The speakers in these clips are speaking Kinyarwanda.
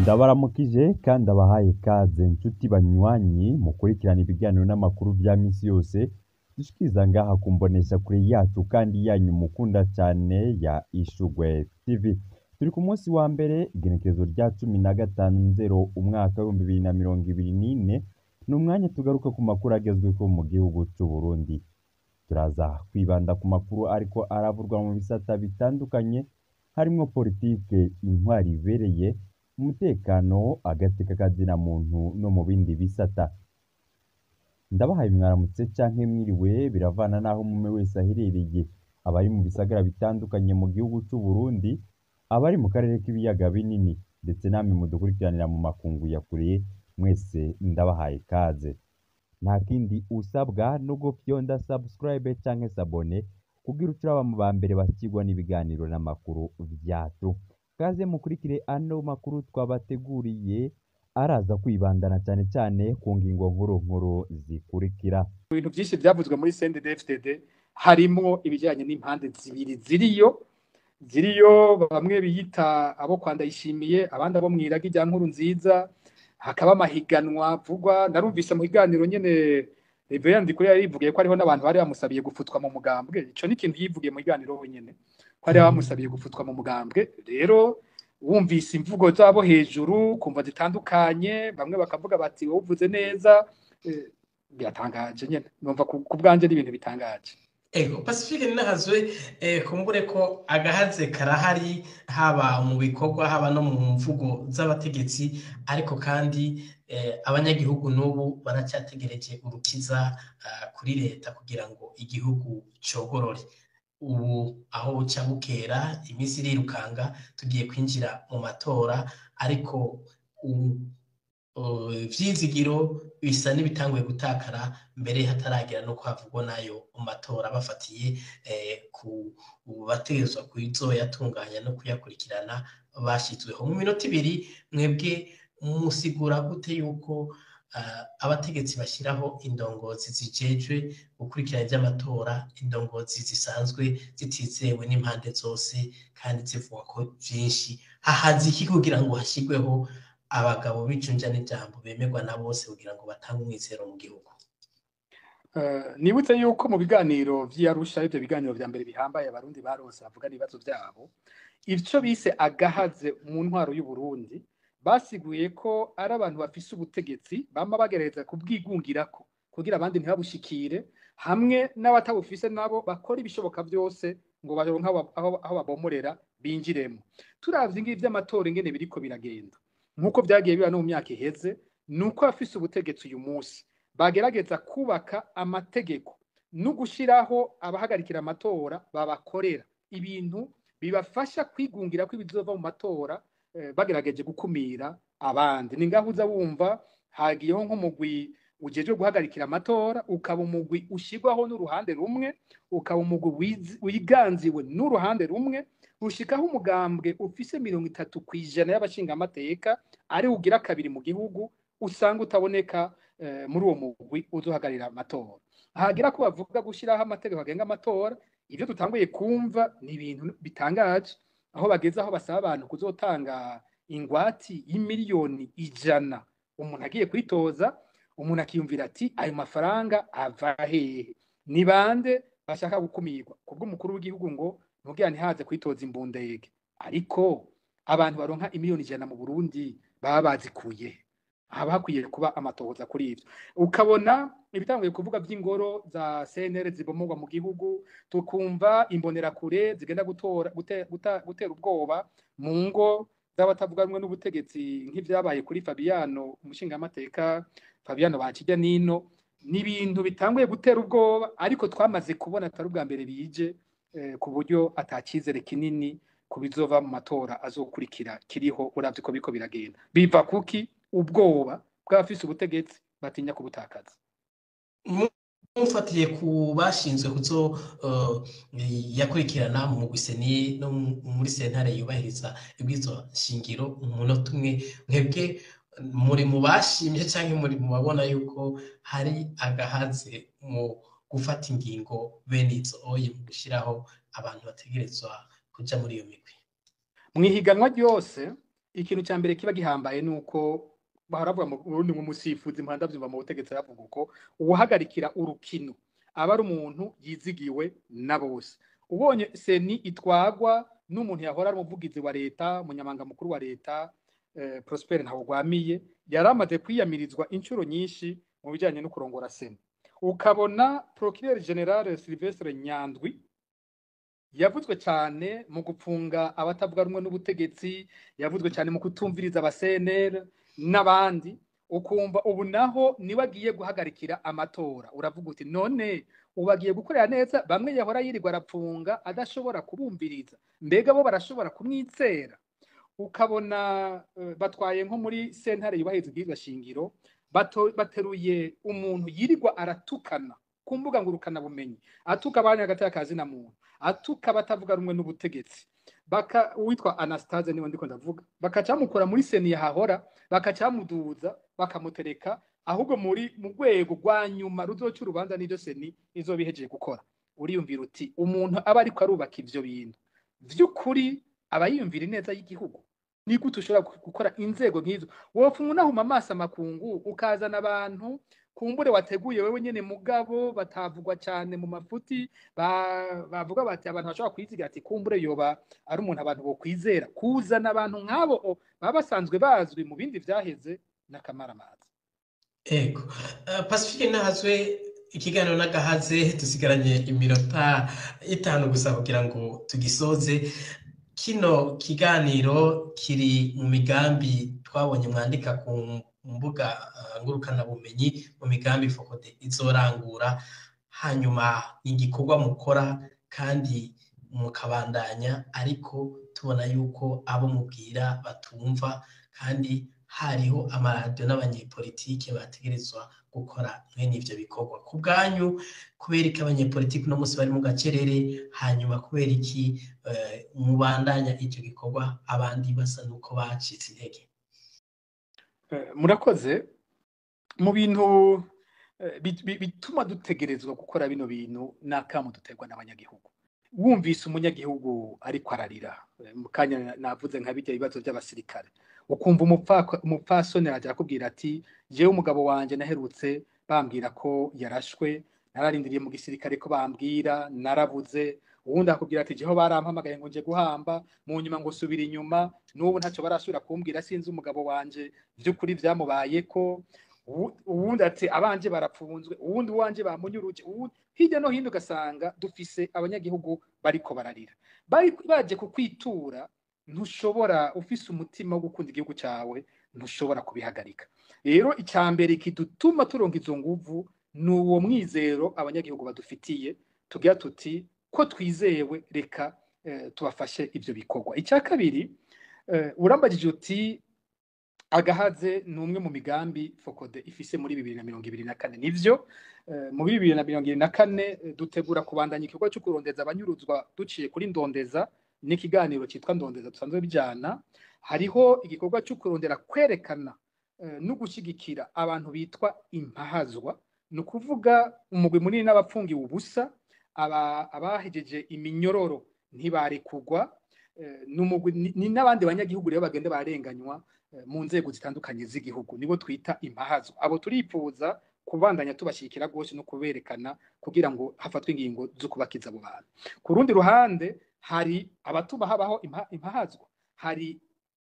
ndabaramukije kandi abahaye ikaze. Inshuti banywanyi mukurikirana ibiganiro n'amakuru vya misi yose dushikiriza ngaha ku mboneshakure yacu kandi yanyu mukunda cyane ya Ishugwe TV turi ku munsi wa mbere igenekerezo rya cumi na gatanu nzero umwaka w'ibihumbi bibiri na mirongo ibiri n'ine ni umwanya tugaruka ku makuru agezweho mu gihugu c'u Burundi. Turaza kwibanda ku makuru ariko aravurwa mu bisata bitandukanye harimwo politike intwari ibereye umutekano agateka kazina muntu no mu bindi bisata. Ndabahaye mwaramutse canke mwiriwe biravana naho umume wese aherereye. Abari mu bisagara bitandukanye mu gihugu c'u Burundi abari mu karere k'ibiyaga binini ndetse namwe mudukurikiranira mu makungu ya kure mwese ndabahaye ikaze nta kindi usabwa no gufyonda subscribe canke sabone kugira uce uraba ba mbere bakigwa n'ibiganiro n'amakuru vyacu kaze mukurikire ano makuru twabateguriye araza kwibandana cyane cyane ku ngingo nkuru nkuru zikurikira. Ibintu byinshi byavuzwe muri CNDD-FDD harimo ibijyanye n'impande zibiri. Ziriyo ziriyo bamwe biyita abo kwa Ndayishimiye abandi abo mwiraga ijya nkuru nziza hakaba amahiganwa vugwa narumvise mu biganiro nyene Reverend Ndikuri yari yivugiye ko hariho n'abantu bari bamusabiye gufutwa mu mugambwe. Ico ni ikintu yivugiye mu biganiro wenyene ko hari bamusabiye gufutwa mu mugambwe. Rero wumvise imvugo zabo hejuru kumva zitandukanye bamwe bakavuga bati wowe uvuze neza. Eh, biratangaje nyene. Numva ku bwanje ni ibintu bitangaje. Ego, Pacifique ninahazwe eh, kumbure ko agahaze karahari haba mu bikorwa haba no mu mvugo z'abategetsi ariko kandi eh, abanyagihugu n'ubu baracyategereje urukiza ah, kuri leta kugira ngo igihugu cogorore ubu aho buca bukera iminsi irirukanga tugiye kwinjira mu matora ariko ubu ivyizigiro bisa n'ibitanguye gutakara mbere hataragera no kwavugwa na yo mu matora bafatiye eh, ku bategezwa kuzoyatunganya no kuyakurikirana bashizweho mu minota ibiri mwebwe musigura gute yuko abategetsi bashyiraho indongozi zijejwe gukurikirana iby'amatora indongozi zisanzwe zitizewe n'impande zose kandi zivuga ko vyinshi hahaze iki kugira ngo hashyirweho abagabo b'icunja n'ijambo bemerwa na bose kugira ngo batange umwizero mu gihugu? Eh, nibutse yuko mu biganiro vy'Arusha ivyo biganiro vya mbere bihambaye abarundi barose bavuga ibibazo vyabo ico bise agahaze mu ntwaro y'u Burundi basiguye ko ari abantu bafise ubutegetsi bama bagereza kubwigungirako kugira abandi ntibabushikire hamwe n'abatabufise nabo bakora ibishoboka vyose ngo baronke aho babomorera binjiremo. Turavye ingibi vy'amatora ingene biriko biragenda. Nk'uko vyagiye biba no mu myaka iheze ni uko abafise ubutegetsi uyu munsi. Bagerageza kubaka amategeko no gushiraho abahagarikira amatora babakorera. Ibintu bibafasha kwigungira ko ibizova mu matora bagerageje gukumira abandi. Ni ngaho uza wumva hagiyeho nk'umugwi ujejwe guhagarikira amatora ukaba umugwi ushirwaho n'uruhande rumwe ukaba umugwi wiganziwe n'uruhande rumwe ushikaho umugambwe ufise mirongo itatu ku ijana y'abashingamateka ari ugira kabiri mu gihugu usanga utaboneka eh, muri uwo mugwi uzohagarira amatora. Hagira ko bavuga gushyiraho amategeko agenga amatora ibyo dutanguye kumva ni ibintu bitangaje. Aho bageze aho basaba abantu kuzotanga ingwati y'imiliyoni ijana. Umuntu agiye kwitoza umuntu akiyumvira ati ayo mafaranga ava hehe? Ni bande bashaka gukumirwa? Kubw'umukuru w'igihugu ngo ntubwira ntihaze kwitoza imbundege. Ariko abantu baronka imiliyoni ijana mu burundi baba bazikuye? Haba hakwiye kuba amatohoza kuri ivyo ukabona ibitanguye kuvuga vy'ingoro za CNL zibomorwa mu gihugu tukumva imbonerakure zigenda gutera ubwoba mu ngo z'abatavuga rumwe n'ubutegetsi nk'ivyabaye kuri Fabiano umushingamateka Fabiano bakijya nino ni ibintu bitanguye gutera ubwoba ariko twamaze kubona atari ubwa mbere bije eh, ku buryo atacizere kinini ku bizova mu matora azokurikira kiriho uravye ko biko biragenda. Biva kuki ubwoba bw'abafise ubutegetsi batinya kubutakaza. Mufatiye ku bashinzwe kuzo uh, yakurikirana mu guseni no muri sentare yubahiriza ibwizo shingiro umunota umwe. Mwebwe muri mu bashimye cyangwa muri mu babona yuko hari agahaze mu gufata ingingo bene izo oye mu gushyiraho abantu bategerezwa kuja muri iyo migwi. Mu ihiganwa ryose ikintu cya mbere kiba gihambaye ni uko baravuga mu Burundi nk'umusifuzi byumva mu butegetsi bavuga uko uwuhagarikira urukino aba ari umuntu yizigiwe na bose. Ubonye seni itwagwa n'umuntu yahora ari umuvugizi wa leta umunyamanga mukuru wa leta eh, Prosper Ntawugwamiye yari amaze kwiyamirizwa inshuro nyinshi mu bijyanye no kurongora seni ukabona Procureur General Sylvestre Nyandwi yavuzwe cyane mu gupfunga abatavuga rumwe n'ubutegetsi yavuzwe cyane mu kutumviriza aba CNL n'abandi ukumva ubu naho ni we agiye guhagarikira amatora. Uravuga uti none ubu agiye gukorera neza bamwe yahora yirirwa arapfunga adashobora kubumviriza. Mbega bo barashobora kumwizera ukabona eh, batwaye nko muri sentare yubahiriza ibwirizwa shingiro bateruye umuntu yirirwa aratukana. Ku mbuga ngurukanabumenyi atuka abanya hagati y'akazi na muntu. Atuka abatavuga rumwe n'ubutegetsi. Baka uwitwa Anastase ni we ndiko ndavuga bakacamukura muri seni yahahora bakacamuduza bakamutereka ahubwo muri mu rwego rwa nyuma ruzoca urubanza n'iryo seni izo bihejeje gukora. Uriyumvira uti umuntu aba ariko arubaka ivyo bintu. Vy'ukuri aba yiyumvira ineza y'igihugu. Ni gute ushobora gu- gukora inzego nk'izo? Wopfa unahuma amaso amakungu ukazana abantu kumbure wateguye wewe nyene mugabo batavugwa cyane mu mafuti ba- bavuga bati abantu bashobora kwizigira ati kumbure yoba ari umuntu abantu bokwizera. Kuzana abantu nk'abo baba basanzwe bazwi mu bindi vyaheze n'akamaramaza Ego. Uh, Pacifique nahazwe ikiganiro n'agahaze dusigaranye iminota itanu gusa kugira ngo tugisoze. Kino kiganiro kiri mu migambi twabonye mwandika ku mbuga uh, ngurukanabumenyi mu migambi fokode izorangura hanyuma ni igikorwa mukora kandi mukabandanya ariko tubona yuko abo mubwira batumva kandi hariho amaradiyo n'abanyepolitike bategerezwa gukora mwene ivyo bikorwa. Ku bwanyu kubera iki abanyepolitike uno munsi bari mu gacerere hanyuma kubera iki eh, mubandanya icyo gikorwa abandi basa n'uko bacitse intege? Eh, murakoze? Mu bintu eh, bit- bi- bituma dutegerezwa gukora bino bintu ni akamu duterwa n'abanyagihugu. Wumvise umunyagihugu ariko ararira. Eh, mu kanya na- navuze nka bijya ibibazo by'abasirikare. Ukumva umupfa- umupfasoni arajya akubwira ati jewe umugabo wanje naherutse bambwira ko yarashwe nararindiriye mu gisirikare ko bambwira narabuze uwundi akubwira ati jeho barampamagaye ngo nje guhamba mu nyuma ngo subira inyuma n'ubu ntacyo barasubira kumbwira sinzi umugabo wanje. By'ukuri byamubayeko uwu- uwundi ati abanje barapfunzwe. Uwundi uwanje bamunyuruje hirya no hino ugasanga dufise abanyagihugu bariko bararira. Baje kukwitura ntushobora ufise umutima wo gukunda igihugu cyawe ntushobora kubihagarika. Rero icya mbere kidutuma turonka izo nguvu ni uwo mwizero abanyagihugu badufitiye tugira tuti ko twizewe reka eh, tubafashe ivyo bikorwa. Icya kabiri eh, urambagije uti agahaze ni umwe mu migambi fokode ifise muri bibiri na mirongo ibiri na kane. Nivyo eh, muri bibiri na mirongo ibiri na kane dutegura kubandanya igikorwa cyo kurondeza abanyuruzwa duciye kuri ndondeza n'ikiganiro cyitwa ndondeza dusanzwe bijyana. Hariho igikorwa cyo kurondera kwerekana no gushyigikira abantu bitwa impahazwa. Ni ukuvuga umugwi munini n'abapfungiwe ubusa abahejeje iminyororo ntibarekugwa eh, n'abandi banyagihugu rero bagenda barenganywa eh, mu nzego zitandukanye z'igihugu. Nibo twita impahazwa abo turifuza kubandanya tubashyigikira rwose no kuberekana kugira ngo hafatwe ingingo zo kubakiza abo bantu. Ku rundi ruhande hari abatuma habaho impa- impahazwa hari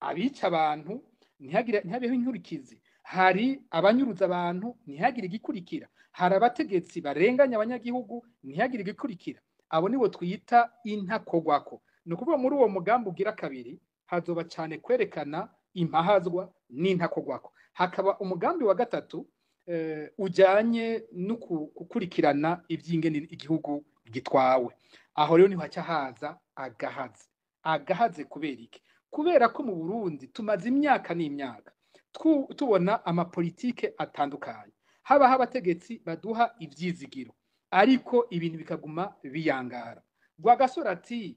abica abantu ntihabeho inkurikizi. Hari abanyuruza abantu ntihagire igikurikira. Hari abategetsi barenganya abanyagihugu ntihagire igikurikira. Abo nibo twita intakogwako. Ni ukuvuga muri uwo mugambi ugira kabiri hazoba cyane kwerekana impahazwa n'intakogwako. Hakaba umugambi wa gatatu eh, ujyanye no ku- gukurikirana iby'ingene igihugu gitwawe. Aho rero ni ho haca haza agahaze agahaze kubera iki? Kubera ko mu burundi tumaze imyaka n'imyaka tubona amapolitike atandukanye. Habaho abategetsi baduha ibyizigiro ariko ibintu bikaguma biyangara. Rwagasore ati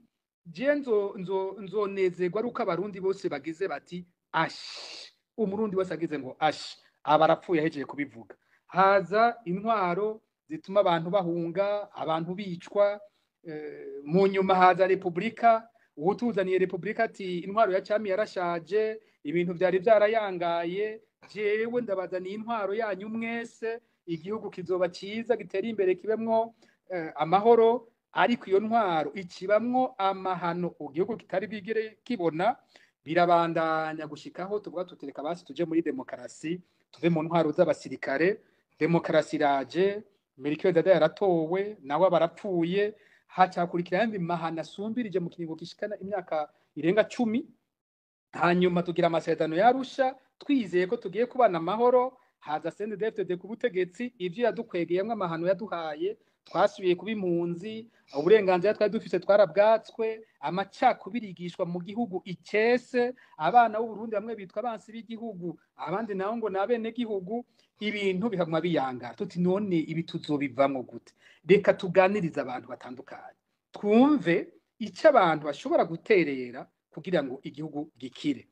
nzonezerwa ari uko abarundi bose bagize bati ashi umurundi wese agize ngo ashi aba arapfuye kubivuga. Haza intwaro zituma abantu bahunga abantu bicwa eh, mu nyuma haza repubulika uwutuzaniye repubulika ati intwaro ya cyami yarashaje ibintu byari byarayangaye jewe ndabazaniye intwaro yanyu mwese igihugu kizoba cyiza gitera imbere kibemwo eh, amahoro ariko iyo ntwaro ikibamwo amahano. Igihugu kitari bigire kibona birabandanya gushikaho tuvuga tutereka basi tuje muri demokarasi tuve mu ntwaro z'abasirikare. Demokarasi iraje Ndadaye yaratowe nawe barapfuye hacakurikira yandi mahana asumbirije mu kiringo gishikana imyaka irenga cumi hanyuma tugira amasezerano yarusha twizeye ko tugiye kubana amahoro haza CNDD-FDD ku butegetsi ivyo yadukwegeyemwo amahano yaduhaye twasubiye kuba impunzi uburenganzira twari dufise twarabwatswe amacakubiri yigishwa mu gihugu icese abana b'uburundi bamwe bitwa abansi b'igihugu abandi nabo ngo ni abenegihugu ibintu bikaguma biyangara tuti none ibi tuzobivamwo gute? Reka tuganirize abantu batandukanye. Twumve icyo abantu bashobora guterera kugira ngo igihugu gikire.